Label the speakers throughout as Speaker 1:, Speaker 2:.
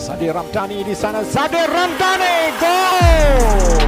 Speaker 1: Sadir Ramdhani di sana. Sadir Ramdhani gol.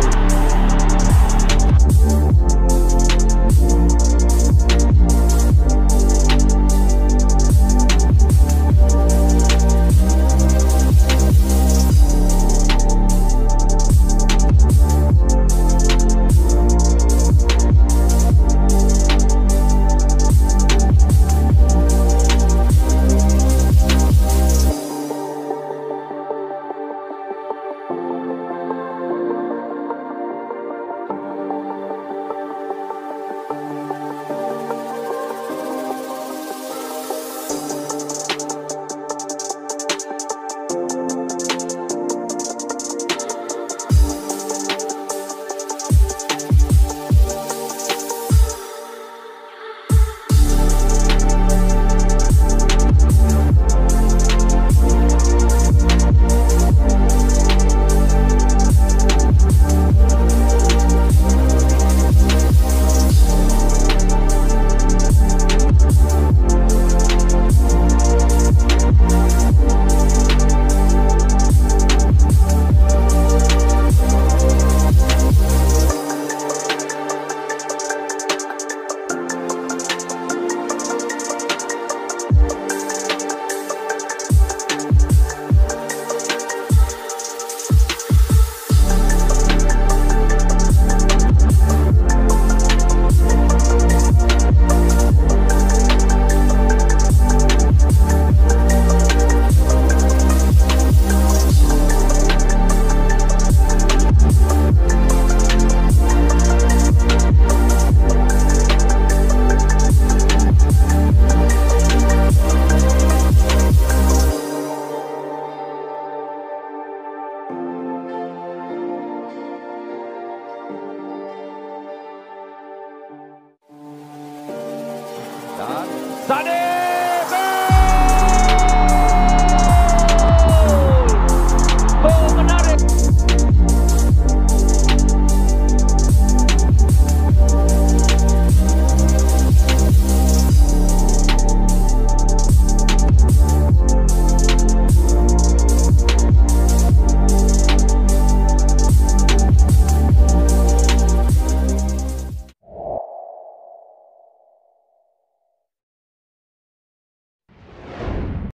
Speaker 1: Dan Sadir